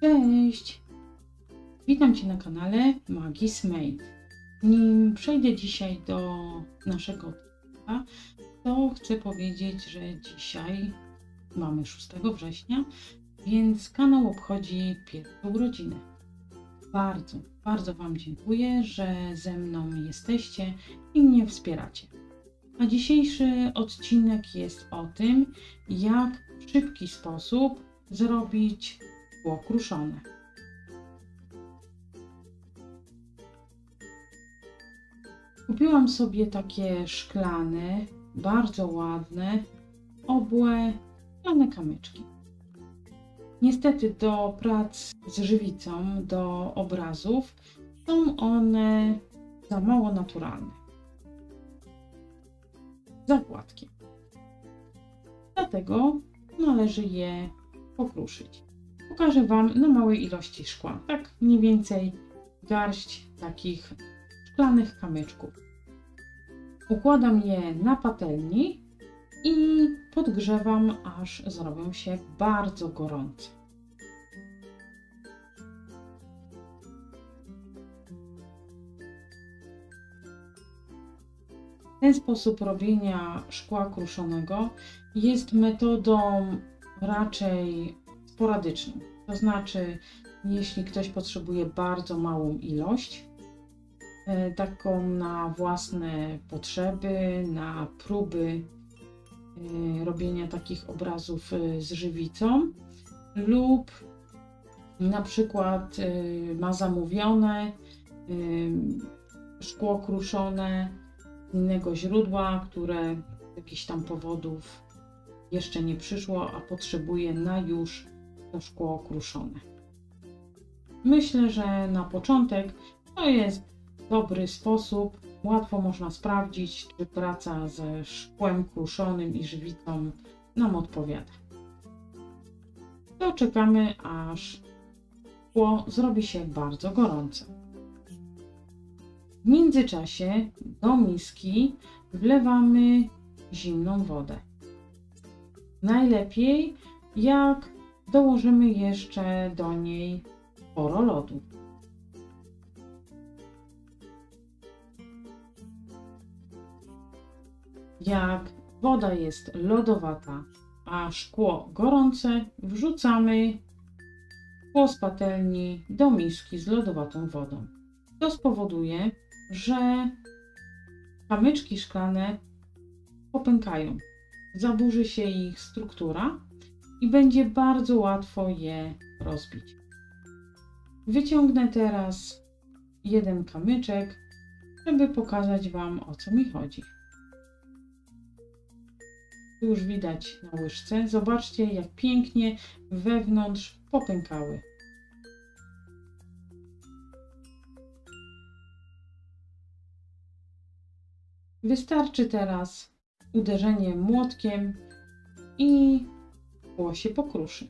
Cześć! Witam Cię na kanale Magis Made. Nim przejdę dzisiaj do naszego odcinka, to chcę powiedzieć, że dzisiaj mamy 6 września, więc kanał obchodzi pierwszą urodzinę. Bardzo, bardzo Wam dziękuję, że ze mną jesteście i mnie wspieracie. A dzisiejszy odcinek jest o tym, jak w szybki sposób zrobić szkło kruszone. Kupiłam sobie takie szklane, bardzo ładne, obłe, szklane kamyczki. Niestety do prac z żywicą, do obrazów są one za mało naturalne. Za gładkie. Dlatego należy je pokruszyć. Pokażę Wam na małej ilości szkła, tak mniej więcej garść takich szklanych kamyczków. Układam je na patelni i podgrzewam, aż zrobią się bardzo gorące. Ten sposób robienia szkła kruszonego jest metodą raczej sporadyczną. To znaczy, jeśli ktoś potrzebuje bardzo małą ilość, e, taką na własne potrzeby, na próby e, robienia takich obrazów e, z żywicą, lub na przykład ma zamówione szkło kruszone innego źródła, które z jakichś tam powodów jeszcze nie przyszło, a potrzebuje na już to szkło kruszone. Myślę, że na początek to jest dobry sposób. Łatwo można sprawdzić, czy praca ze szkłem kruszonym i żywicą nam odpowiada. To czekamy, aż szkło zrobi się bardzo gorące. W międzyczasie do miski wlewamy zimną wodę. Najlepiej jak dołożymy jeszcze do niej sporo lodu. Jak woda jest lodowata, a szkło gorące, wrzucamy szkło z patelni do miski z lodowatą wodą. To spowoduje, że kamyczki szklane popękają. Zaburzy się ich struktura i będzie bardzo łatwo je rozbić. Wyciągnę teraz jeden kamyczek, żeby pokazać Wam o co mi chodzi. Tu już widać na łyżce. Zobaczcie, jak pięknie wewnątrz popękały. Wystarczy teraz uderzenie młotkiem i szkło się pokruszy.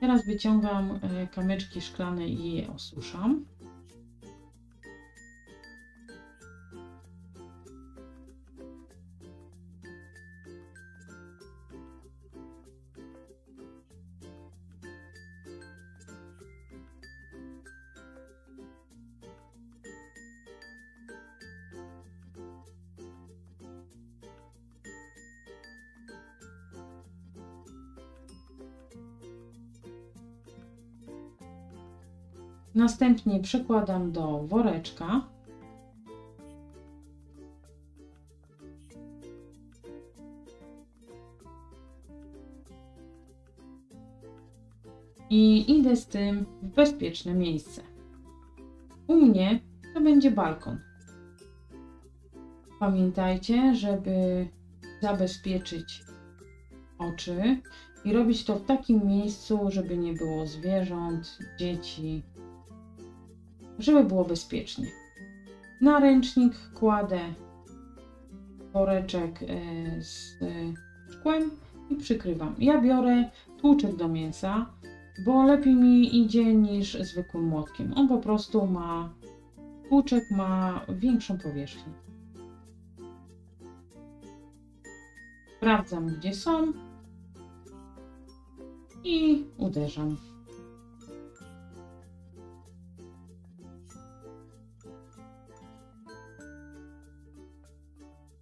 Teraz wyciągam e, kamyczki szklane i je osuszam. Następnie przekładam do woreczka. I idę z tym w bezpieczne miejsce. U mnie to będzie balkon. Pamiętajcie, żeby zabezpieczyć oczy i robić to w takim miejscu, żeby nie było zwierząt, dzieci, żeby było bezpiecznie. Na ręcznik kładę woreczek e, z szkłem i przykrywam. Ja biorę tłuczek do mięsa, bo lepiej mi idzie niż zwykłym młotkiem. On po prostu ma, tłuczek ma większą powierzchnię. sprawdzam gdzie są i uderzam.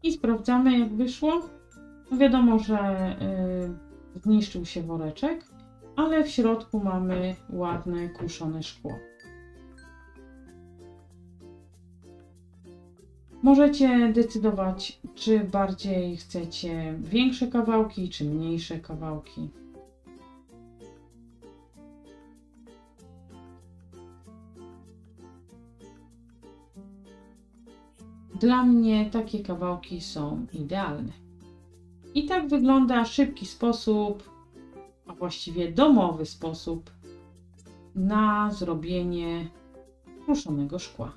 I sprawdzamy jak wyszło. No wiadomo, że y, zniszczył się woreczek, ale w środku mamy ładne kruszone szkło. Możecie decydować, czy bardziej chcecie większe kawałki, czy mniejsze kawałki. Dla mnie takie kawałki są idealne. I tak wygląda szybki sposób, a właściwie domowy sposób na zrobienie kruszonego szkła.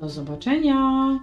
Do zobaczenia!